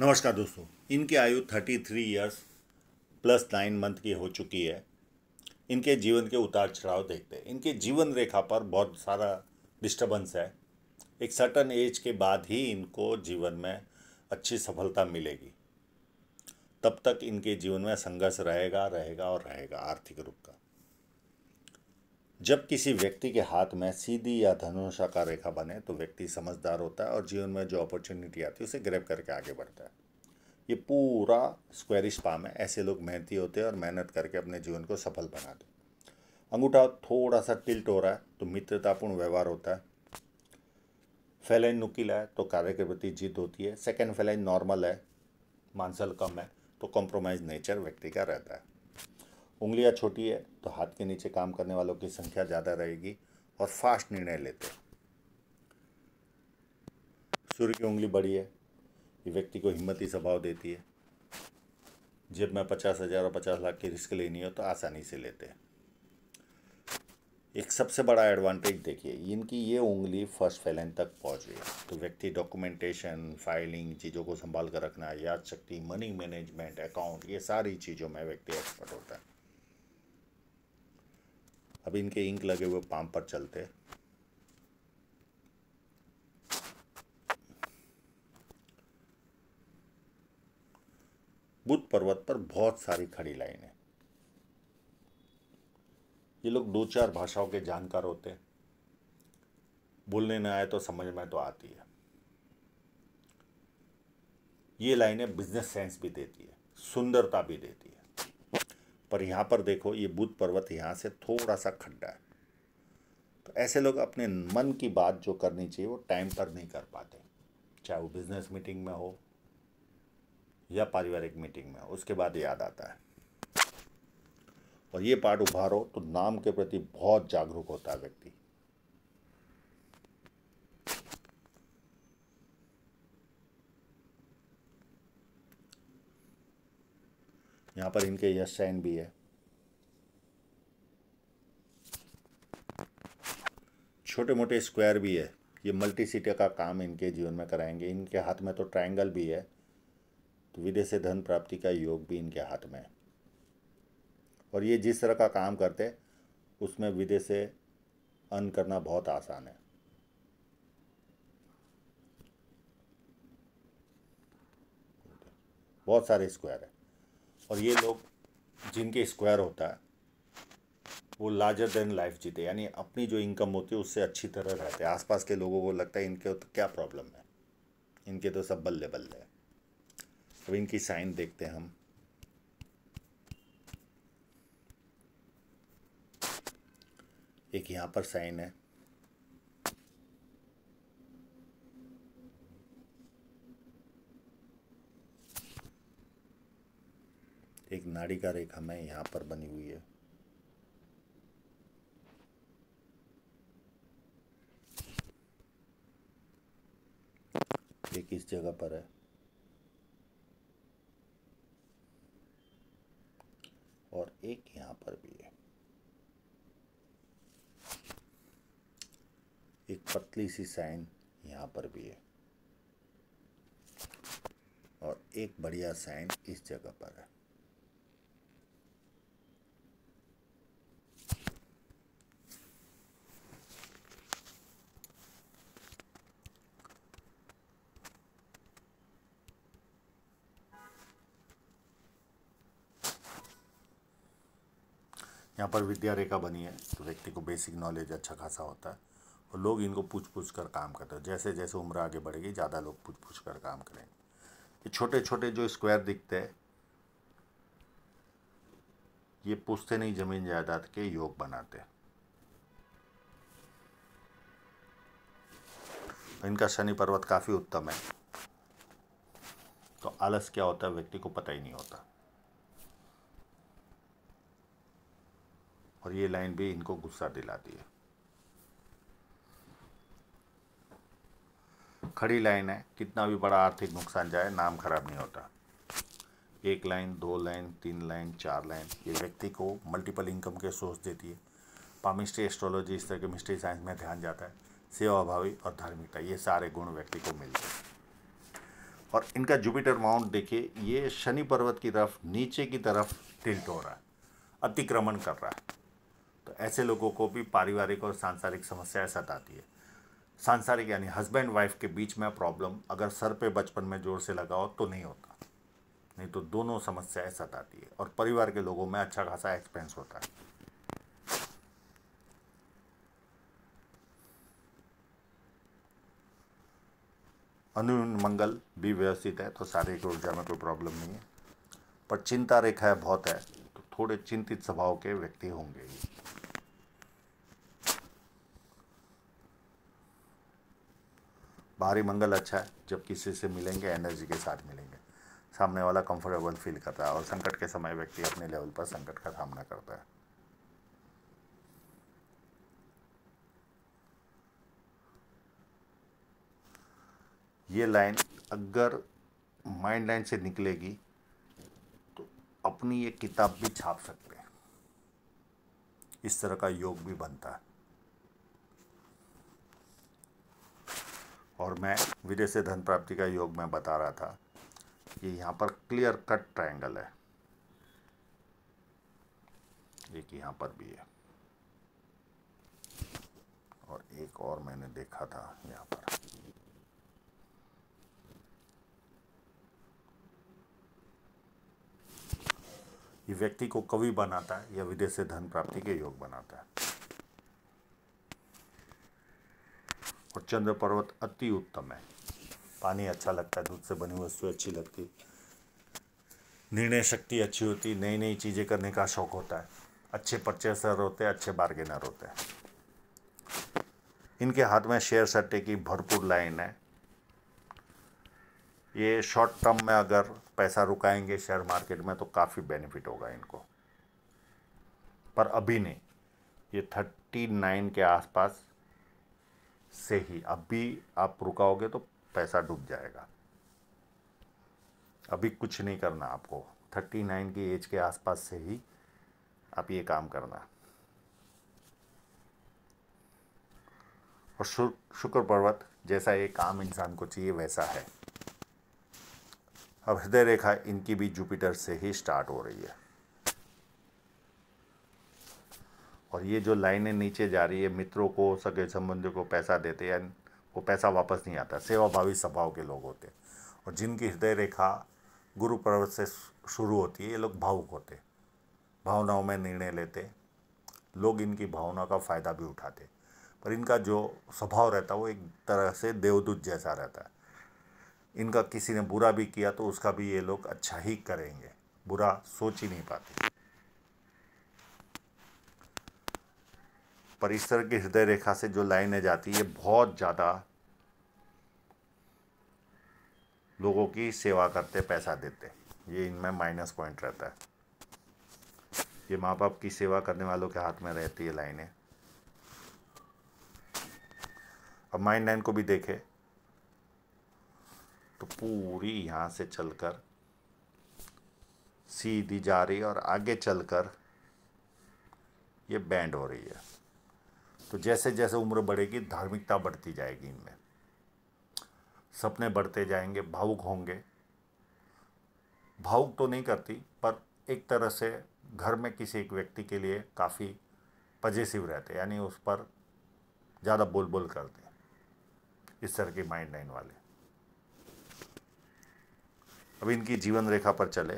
नमस्कार दोस्तों, इनकी आयु thirty three years plus nine month की हो चुकी है। इनके जीवन के उतार चढ़ाव देखते हैं। इनके जीवन रेखा पर बहुत सारा डिस्टर्बेंस है। एक सर्टन एज के बाद ही इनको जीवन में अच्छी सफलता मिलेगी। तब तक इनके जीवन में संघर्ष रहेगा रहेगा और रहेगा आर्थिक रूप का। जब किसी व्यक्ति के हाथ में सीधी या धनुषाकार रेखा बने तो व्यक्ति समझदार होता है और जीवन में जो अपॉर्चुनिटी आती है, उसे ग्रैब करके आगे बढ़ता है। ये पूरा स्क्वेरिश पाम है। ऐसे लोग मेहनती होते हैं और मेहनत करके अपने जीवन को सफल बनाते अंगूठा थोड़ा सा टिल्ट हो रहा है तो मित्रतापूर्ण व्यवहार होता है। फैलाइन नुकीला है तो कार्य के प्रति जीत होती है। सेकेंड फैलाइन नॉर्मल है मानसल कम है तो कॉम्प्रोमाइज नेचर व्यक्ति का रहता है। उंगलियाँ छोटी है तो हाथ के नीचे काम करने वालों की संख्या ज़्यादा रहेगी और फास्ट निर्णय लेते हैं। सूर्य की उंगली बड़ी है, ये व्यक्ति को हिम्मती स्वभाव देती है। जब मैं पचास हज़ार और पचास लाख की रिस्क लेनी हो तो आसानी से लेते हैं। एक सबसे बड़ा एडवांटेज देखिए, इनकी ये उंगली फ़र्स्ट फैलन तक पहुँच गई तो व्यक्ति डॉक्यूमेंटेशन फाइलिंग चीज़ों को संभाल कर रखना, याद शक्ति मनी मैनेजमेंट अकाउंट ये सारी चीज़ों में व्यक्ति एक्सपर्ट होता है। अब इनके इंक लगे हुए पाम पर चलते बुद्ध पर्वत पर बहुत सारी खड़ी लाइनें ये लोग दो चार भाषाओं के जानकार होते हैं। बोलने न आए तो समझ में तो आती है। ये लाइनें बिज़नेस सेंस भी देती है, सुंदरता भी देती है। पर यहाँ पर देखो, ये बुद्ध पर्वत यहाँ से थोड़ा सा खड्डा है। तो ऐसे लोग अपने मन की बात जो करनी चाहिए, वो टाइम पर नहीं कर पाते। चाहे वो बिज़नेस मीटिंग में हो या पारिवारिक मीटिंग में हो, उसके बाद याद आता है। और ये पार्ट उभारो तो नाम के प्रति बहुत जागरूक होता है व्यक्ति। यहाँ पर इनके यश साइन भी है। छोटे मोटे स्क्वायर भी है। ये मल्टी सिटी का काम इनके जीवन में कराएँगे। इनके हाथ में तो ट्रायंगल भी है। तो विदेश से धन प्राप्ति का योग भी इनके हाथ में है। और ये जिस तरह का काम करते उसमें विदेश से अर्न करना बहुत आसान है। बहुत सारे स्क्वायर है। और ये लोग जिनके स्क्वायर होता है, वो लार्जर देन लाइफ जीते। यानी अपनी जो इनकम होती है, उससे अच्छी तरह रहते हैं। आसपास के लोगों को लगता है, इनके तो क्या प्रॉब्लम है? इनके तो सब बल्ले बल्ले अब इनकी साइन देखते हैं हम। एक यहाँ पर साइन है। एक नाड़ी का रेखा में यहाँ पर बनी हुई है। एक इस जगह पर है? और एक यहाँ पर भी है। एक पतली सी साइन यहाँ पर भी है। और एक बढ़िया साइन इस जगह पर है। यहाँ पर विद्या रेखा बनी है तो व्यक्ति को बेसिक नॉलेज अच्छा खासा होता है। और लोग इनको पूछ पूछ कर काम करते हैं। जैसे जैसे उम्र आगे बढ़ेगी, ज़्यादा लोग पूछ पूछ कर काम करेंगे। ये छोटे छोटे जो स्क्वायर दिखते हैं, ये पूछते नहीं ज़मीन जायदाद के योग बनाते इनका शनि पर्वत काफ़ी उत्तम है। तो आलस क्या होता है, व्यक्ति को पता ही नहीं होता। और ये लाइन भी इनको गुस्सा दिलाती है। खड़ी लाइन है, कितना भी बड़ा आर्थिक नुकसान जाए, नाम खराब नहीं होता। एक लाइन, दो लाइन, तीन लाइन, चार लाइन, ये व्यक्ति को मल्टीपल इनकम के सोर्स देती है। पामिस्ट्री एस्ट्रोलॉजी इस तरह के मिस्ट्री साइंस में ध्यान जाता है। सेवा भावी और धार्मिकता, ये सारे गुण व्यक्ति को मिलते हैं। और इनका जुपिटर माउंट देखिए, ये शनि पर्वत की तरफ़, नीचे की तरफ़ टिल्ट हो रहा है, अतिक्रमण कर रहा है। ऐसे लोगों को भी पारिवारिक और सांसारिक समस्याएँ सताती है। सांसारिक यानी हस्बैंड वाइफ के बीच में प्रॉब्लम अगर सर पे बचपन में ज़ोर से लगाओ तो नहीं होता। नहीं तो दोनों समस्याएँ सताती है और परिवार के लोगों में अच्छा खासा एक्सपेंस होता है। अनुन मंगल भी व्यवस्थित है तो शारीरिक ऊर्जा में कोई प्रॉब्लम नहीं है। पर चिंता रेखा है बहुत है तो थोड़े चिंतित स्वभाव के व्यक्ति होंगे ही बाहरी मंगल अच्छा है, जब किसी से मिलेंगे एनर्जी के साथ मिलेंगे। सामने वाला कंफर्टेबल फील करता है और संकट के समय व्यक्ति अपने लेवल पर संकट का सामना करता है। ये लाइन अगर माइंड लाइन से निकलेगी तो अपनी ये किताब भी छाप सकते हैं। इस तरह का योग भी बनता है। और मैं विदेश से धन प्राप्ति का योग मैं बता रहा था कि यहाँ पर क्लियर कट ट्रायंगल है। एक यहाँ पर भी है। और एक और मैंने देखा था यहाँ पर। ये व्यक्ति को कवि बनाता है या विदेश से धन प्राप्ति के योग बनाता है। और चंद्र पर्वत अति उत्तम है। पानी अच्छा लगता है, दूध से बनी वस्तु अच्छी लगती निर्णय शक्ति अच्छी होती नई नई चीज़ें करने का शौक होता है। अच्छे परचेसर होते हैं, अच्छे बार्गेनर होते हैं। इनके हाथ में शेयर सट्टे की भरपूर लाइन है। ये शॉर्ट टर्म में अगर पैसा रुकाएँगे शेयर मार्केट में तो काफ़ी बेनिफिट होगा इनको। पर अभी नहीं, ये थर्टी नाइन के आसपास से ही। अब भी आप रुकाओगे तो पैसा डूब जाएगा। अभी कुछ नहीं करना आपको। थर्टी नाइन की एज के आसपास से ही आप ये काम करना। और शुक्र पर्वत, जैसा एक काम इंसान को चाहिए वैसा है। अब हृदय रेखा इनकी भी जुपिटर से ही स्टार्ट हो रही है। और ये जो लाइनें नीचे जा रही है, मित्रों को, सगे संबंधियों को पैसा देते हैं, वो पैसा वापस नहीं आता। सेवाभावी स्वभाव के लोग होते और जिनकी हृदय रेखा गुरु पर्वत से शुरू होती है, ये लोग भावुक होते भावनाओं में निर्णय लेते लोग इनकी भावना का फ़ायदा भी उठाते पर इनका जो स्वभाव रहता है, वो एक तरह से देवदूत जैसा रहता है। इनका किसी ने बुरा भी किया तो उसका भी ये लोग अच्छा ही करेंगे। बुरा सोच ही नहीं पाते। पर इस तरह की हृदय रेखा से जो लाइनें जाती है बहुत ज़्यादा लोगों की सेवा करते, पैसा देते ये इनमें माइनस पॉइंट रहता है। ये माँ बाप की सेवा करने वालों के हाथ में रहती है लाइनें। अब माइंड लाइन को भी देखे तो पूरी यहाँ से चलकर सीधी जा रही है और आगे चलकर ये बैंड हो रही है। तो जैसे जैसे उम्र बढ़ेगी, धार्मिकता बढ़ती जाएगी इनमें। सपने बढ़ते जाएँगे, भावुक होंगे। भावुक तो नहीं करती, पर एक तरह से घर में किसी एक व्यक्ति के लिए काफ़ी पजेसिव रहते यानी उस पर ज़्यादा बोल बोल करते इस तरह के माइंड लाइन वाले अब इनकी जीवन रेखा पर चले।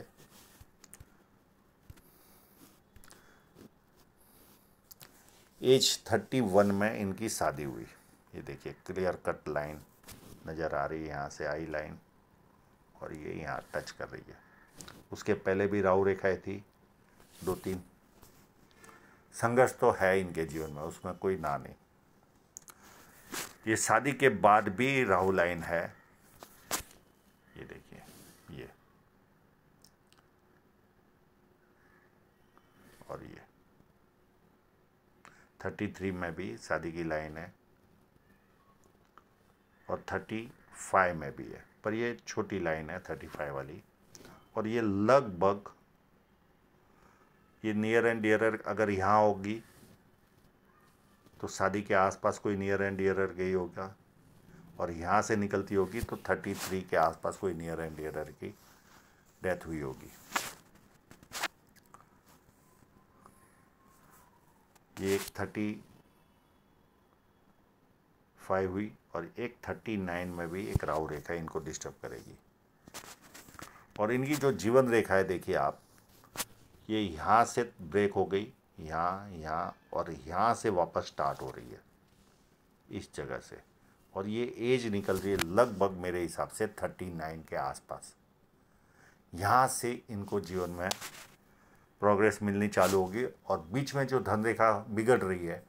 एज थर्टी वन में इनकी शादी हुई। ये देखिए क्लियर कट लाइन नज़र आ रही है यहाँ से आई लाइन और ये यहाँ टच कर रही है। उसके पहले भी राहु रेखाएँ थी, दो तीन। संघर्ष तो है इनके जीवन में, उसमें कोई ना नहीं। ये शादी के बाद भी राहु लाइन है। ये देखिए, ये। और ये। थर्टी थ्री में भी शादी की लाइन है और थर्टी फाइव में भी है। पर ये छोटी लाइन है, थर्टी फाइव वाली। और ये लगभग, ये नियर एंड डियरर अगर यहाँ होगी तो शादी के आसपास कोई नियर एंड डियरर गई होगा। और यहाँ से निकलती होगी तो थर्टी थ्री के आसपास कोई नियर एंड डियरर की डेथ हुई होगी। ये एक थर्टी फाइव हुई और एक थर्टी नाइन में भी एक राहु रेखा इनको डिस्टर्ब करेगी। और इनकी जो जीवन रेखा है, देखिए आप, ये यहाँ से ब्रेक हो गई, यहाँ यहाँ, और यहाँ से वापस स्टार्ट हो रही है, इस जगह से। और ये एज निकल रही है लगभग मेरे हिसाब से थर्टी नाइन के आसपास। यहाँ से इनको जीवन में प्रोग्रेस मिलनी चालू होगी और बीच में जो धन रेखा बिगड़ रही है,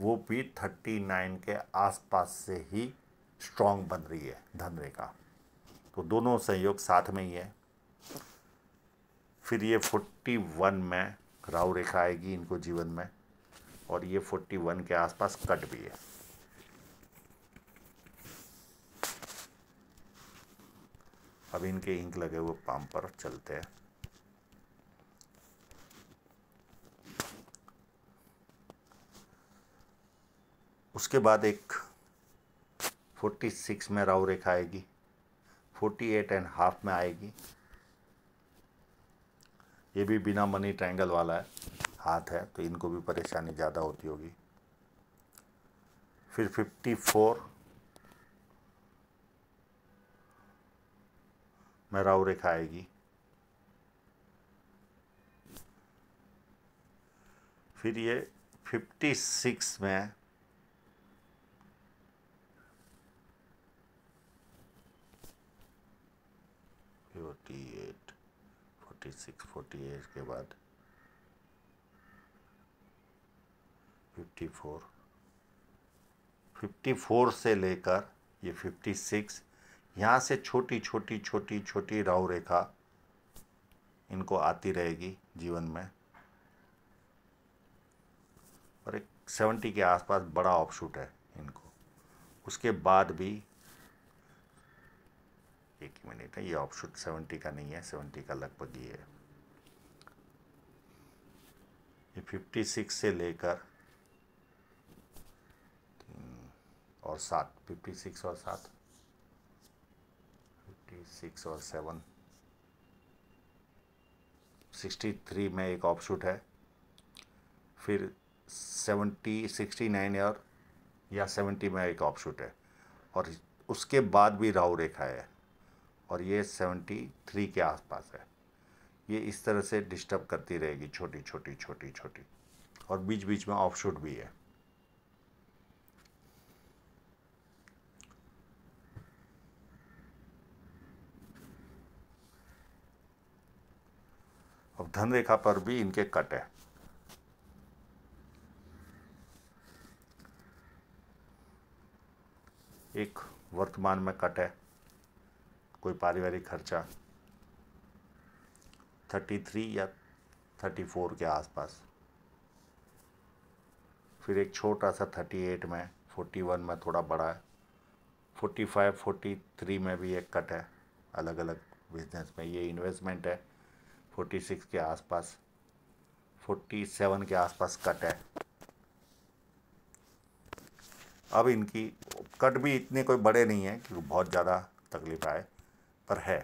वो भी थर्टी नाइन के आसपास से ही स्ट्रांग बन रही है धन रेखा तो दोनों संयोग साथ में ही है। फिर ये फोर्टी वन में राहु रेखा आएगी इनको जीवन में और ये फोर्टी वन के आसपास कट भी है। अब इनके इंक लगे हुए पाम पर चलते हैं। उसके बाद एक फोर्टी सिक्स में राहु रेखा आएगी फोर्टी एट एंड हाफ़ में आएगी। ये भी बिना मनी ट्रायंगल वाला है, हाथ है तो इनको भी परेशानी ज़्यादा होती होगी। फिर फिफ्टी फोर में राहु रेखा आएगी। फिर ये फिफ्टी सिक्स में forty eight forty six forty eight के बाद फिफ्टी फोर फिफ्टी फोर से लेकर ये फिफ्टी सिक्स यहाँ से छोटी छोटी छोटी छोटी राहु रेखा इनको आती रहेगी जीवन में। और एक सेवेंटी के आसपास बड़ा ऑप्शूट है इनको। उसके बाद भी एक मिनट है ये ऑप्शूट सेवेंटी का नहीं है सेवेंटी का लगभग ही है। ये फिफ्टी सिक्स से लेकर और सात फिफ्टी सिक्स और सात फिफ्टी सिक्स और सेवन सिक्सटी थ्री में एक ऑप्शूट है, फिर सेवेंटी सिक्सटी नाइन और, या सेवेंटी में एक ऑप्शूट है, और उसके बाद भी राहु रेखा है। और ये सेवेंटी थ्री के आसपास है। ये इस तरह से डिस्टर्ब करती रहेगी छोटी छोटी छोटी छोटी। और बीच बीच में ऑफ़ शूट भी है। अब धन रेखा पर भी इनके कट है। एक वर्तमान में कट है। कोई पारिवारिक खर्चा? थर्टी थ्री या थर्टी फोर के आसपास। फिर एक छोटा सा थर्टी एट में फोर्टी वन में थोड़ा बड़ा है। फोर्टी फाइव फोर्टी थ्री में भी एक कट है अलग अलग बिज़नेस में। ये इन्वेस्टमेंट है फोर्टी सिक्स के आसपास। फोर्टी सेवन के आसपास कट है। अब इनकी कट भी इतने कोई बड़े नहीं हैं कि बहुत ज़्यादा तकलीफ़ आए। पर है।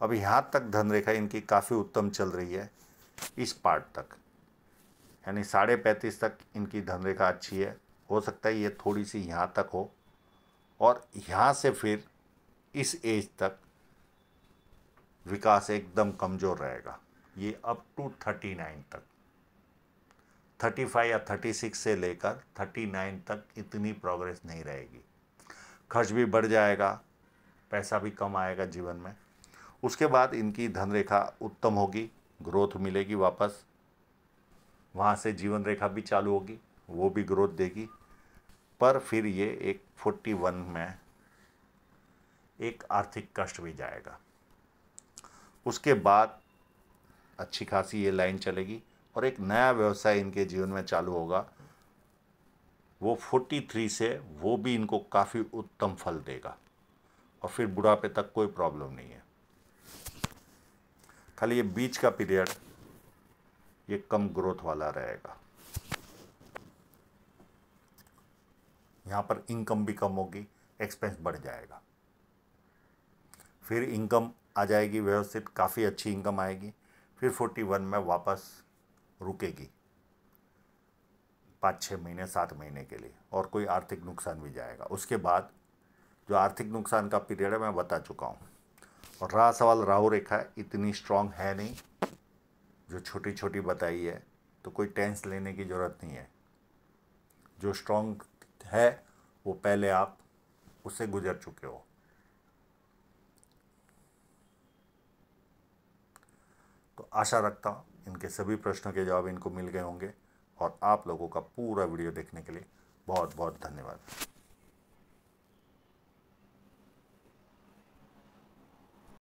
अब यहाँ तक धन रेखा इनकी काफ़ी उत्तम चल रही है, इस पार्ट तक। यानी साढ़े पैंतीस तक इनकी धन रेखा अच्छी है। हो सकता है ये थोड़ी सी यहाँ तक हो। और यहाँ से फिर इस एज तक विकास एकदम कमज़ोर रहेगा। ये अप टू थर्टी नाइन तक। थर्टी फाइव या थर्टी सिक्स से लेकर थर्टी नाइन तक इतनी प्रोग्रेस नहीं रहेगी। खर्च भी बढ़ जाएगा। पैसा भी कम आएगा जीवन में। उसके बाद इनकी धन रेखा उत्तम होगी ग्रोथ मिलेगी वापस। वहाँ से जीवन रेखा भी चालू होगी, वो भी ग्रोथ देगी। पर फिर ये एक फोर्टी वन में एक आर्थिक कष्ट भी जाएगा। उसके बाद अच्छी खासी ये लाइन चलेगी और एक नया व्यवसाय इनके जीवन में चालू होगा। वो फोर्टी थ्री से वो भी इनको काफ़ी उत्तम फल देगा। और फिर बुढ़ापे तक कोई प्रॉब्लम नहीं है। खाली ये बीच का पीरियड ये कम ग्रोथ वाला रहेगा। यहाँ पर इनकम भी कम होगी एक्सपेंस बढ़ जाएगा। फिर इनकम आ जाएगी, व्यवस्थित, काफ़ी अच्छी इनकम आएगी। फिर फोर्टी वन में वापस रुकेगी। पाँच छः महीने, सात महीने के लिए। और कोई आर्थिक नुकसान भी जाएगा। उसके बाद जो आर्थिक नुकसान का पीरियड है, मैं बता चुका हूँ। और रहा सवाल राहु रेखा, इतनी स्ट्रांग है नहीं, जो छोटी छोटी बताई है तो कोई टेंस लेने की ज़रूरत नहीं है। जो स्ट्रांग है, वो पहले आप उससे गुजर चुके हो। तो आशा रखता हूँ, इनके सभी प्रश्नों के जवाब इनको मिल गए होंगे, और आप लोगों का पूरा वीडियो देखने के लिए बहुत बहुत धन्यवाद।